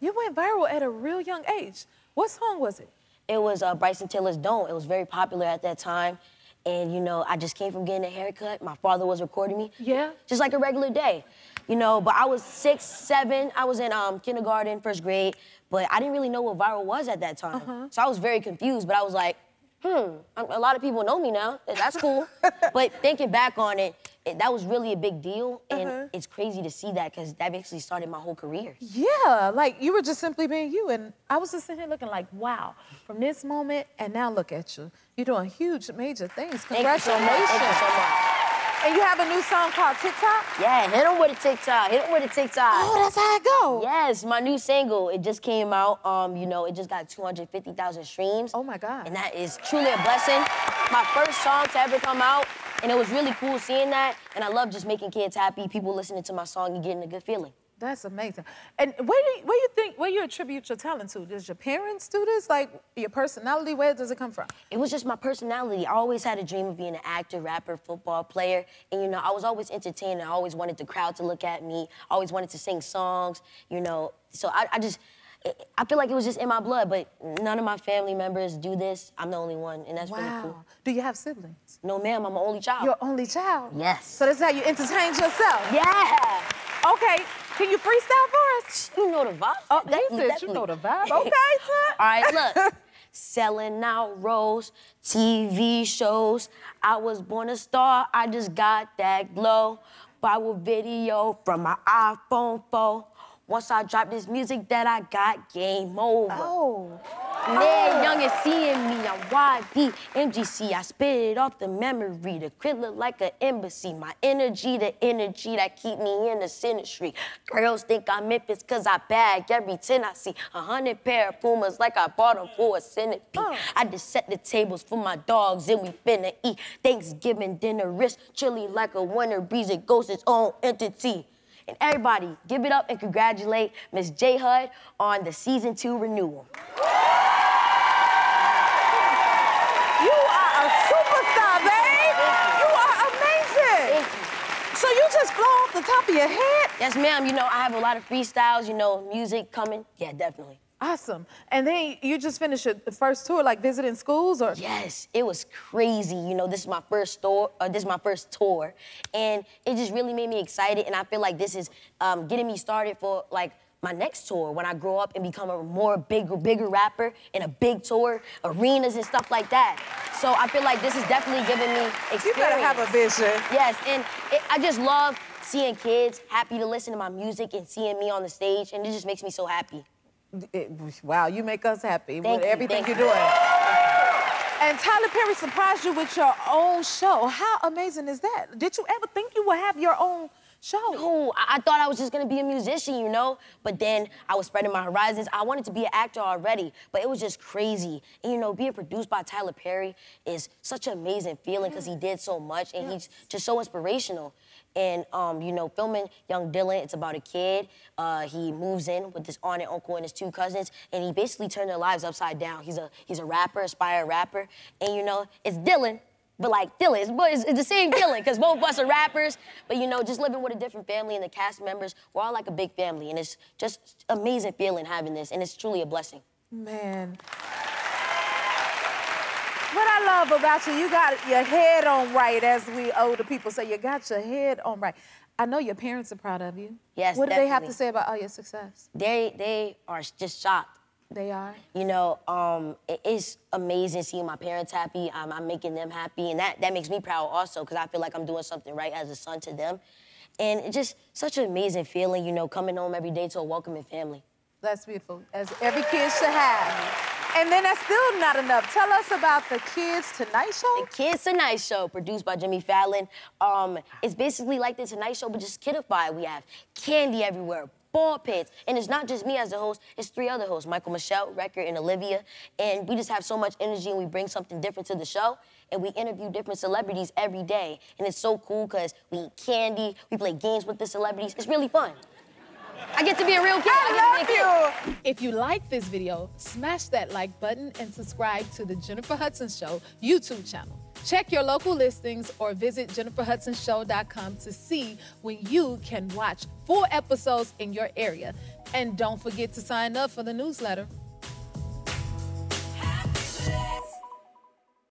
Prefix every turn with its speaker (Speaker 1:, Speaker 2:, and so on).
Speaker 1: You went viral at a real young age. What song was it?
Speaker 2: It was uh, Bryson Tiller Don't. It was very popular at that time. And, you know, I just came from getting a haircut. My father was recording me.
Speaker 1: Yeah.
Speaker 2: Just like a regular day. You know, but I was six, seven. I was in um, kindergarten, first grade. But I didn't really know what viral was at that time.
Speaker 1: Uh-huh.
Speaker 2: So I was very confused. But I was like, hmm, a a lot of people know me now. That's cool. but thinking back on it, it, that was really a big deal. And
Speaker 1: Uh-huh.
Speaker 2: it's crazy to see that because that basically started my whole career.
Speaker 1: Yeah, like you were just simply being you. And I was just sitting here looking like, wow, from this moment, and now look at you. You're doing huge, major things.
Speaker 2: Thank you so much.
Speaker 1: Congratulations.
Speaker 2: Thank you so much.
Speaker 1: And you have a new song called Tik Tok?
Speaker 2: Yeah, hit him with a Tik Tok. Hit him with a Tik Tok.
Speaker 1: Oh, that's how it go.
Speaker 2: Yes, my new single. It just came out. Um, you know, it just got 250,000 streams.
Speaker 1: Oh my God.
Speaker 2: And that is truly a blessing. My first song to ever come out, and it was really cool seeing that. And I love just making kids happy, people listening to my song and getting a good feeling.
Speaker 1: That's amazing. And where do you, where you think where you attribute your talent to? Does your parents do this? Like your personality? Where does it come from?
Speaker 2: It was just my personality. I always had a dream of being an actor, rapper, football player. And, you know, I was always entertained. I always wanted the crowd to look at me. I always wanted to sing songs, you know. So I, I just, I feel like it was just in my blood, but none of my family members do this. I'm the only one, and that's really
Speaker 1: Wow.
Speaker 2: cool.
Speaker 1: Do you have siblings?
Speaker 2: No, ma'am, I'm an only child.
Speaker 1: Your only child.
Speaker 2: Yes.
Speaker 1: So that's how you entertain yourself.
Speaker 2: yeah.
Speaker 1: Okay. Can you freestyle for us?
Speaker 2: You know the vibe.
Speaker 1: Oh, he
Speaker 2: Definitely,
Speaker 1: said you know the vibe. Okay.
Speaker 2: All right, look. Selling out roles, TV shows. I was born a star, I just got that glow. Viral video from my iPhone 4. Once I drop this music that I got, game over.
Speaker 1: Oh. Oh.
Speaker 2: Man, young and seeing me, I'm YD, MGC. I spit it off the memory. The crib look like an embassy. My energy, the energy that keep me in the sinistry. Girls think I'm Memphis cause I bag every 10 I see. A hundred pair of Pumas like I bought them for a centipede. I just set the tables for my dogs and we finna eat. Thanksgiving dinner, wrist chilly like a winter breeze. It goes its own entity. And everybody, give it up and congratulate Miss J Hud on the season two renewal.
Speaker 1: You are a superstar, babe. You are amazing.
Speaker 2: Thank you.
Speaker 1: So you just blow off the top of your head?
Speaker 2: Yes, ma'am. You know, I have a lot of freestyles, you know, music coming. Yeah, definitely.
Speaker 1: Awesome. And then you just finished your first tour, like visiting schools, or?
Speaker 2: Yes, it was crazy. You know, this is my first tour. Uh, this is my first tour, and it just really made me excited. And I feel like this is um, getting me started for like my next tour when I grow up and become a more bigger, bigger rapper in a big tour, arenas and stuff like that. So I feel like this is definitely giving me experience.
Speaker 1: You better have a vision.
Speaker 2: Yes, and it, I just love seeing kids happy to listen to my music and seeing me on the stage, and it just makes me so happy.
Speaker 1: It- wow, you make us happy
Speaker 2: Thank
Speaker 1: with
Speaker 2: you,
Speaker 1: everything
Speaker 2: thank
Speaker 1: you're
Speaker 2: you.
Speaker 1: doing. And Tyler Perry surprised you with your own show. How amazing is that? Did you ever think you would have your own show?
Speaker 2: No, I, I thought I was just gonna be a musician, you know? But then I was spreading my horizons. I wanted to be an actor already, but it was just crazy. And you know, being produced by Tyler Perry is such an amazing feeling because he did so much and he's just so inspirational. And um, you know, filming Young Dylan, it's about a kid. Uh, he moves in with his aunt and uncle and his two cousins, and he basically turned their lives upside down. He's a he's a rapper, aspire rapper, and you know, it's Dylan, but like Dylan, it's, but it's, it's the same Dylan because both of us are rappers. But you know, just living with a different family and the cast members, we're all like a big family, and it's just amazing feeling having this, and it's truly a blessing.
Speaker 1: Man. What I love about you, you got your head on right, as we older people say. You got your head on right. I know your parents are proud of you.
Speaker 2: Yes,
Speaker 1: What do they have to say about all your success?
Speaker 2: They they are just shocked.
Speaker 1: They are.
Speaker 2: You know, um, it is amazing seeing my parents happy. Um, I'm making them happy, and that, that makes me proud also because I feel like I'm doing something right as a son to them. And it's just such an amazing feeling, you know, coming home every day to a welcoming family.
Speaker 1: That's beautiful, as every kid should have. And then that's still not enough. Tell us about the Kids Tonight Show.
Speaker 2: The Kids Tonight Show, produced by Jimmy Fallon. Um, it's basically like the Tonight Show, but just kidified. We have candy everywhere, ball pits, and it's not just me as the host. It's three other hosts: Michael, Michelle, Ricardo, and Olivia. And we just have so much energy, and we bring something different to the show. And we interview different celebrities every day, and it's so cool because we eat candy, we play games with the celebrities. It's really fun. I get to be a real kid. I, be a kid.
Speaker 1: If you like this video, smash that like button and subscribe to the Jennifer Hudson Show YouTube channel. Check your local listings or visit jenniferhudsonshow.com to see when you can watch full episodes in your area. And don't forget to sign up for the newsletter.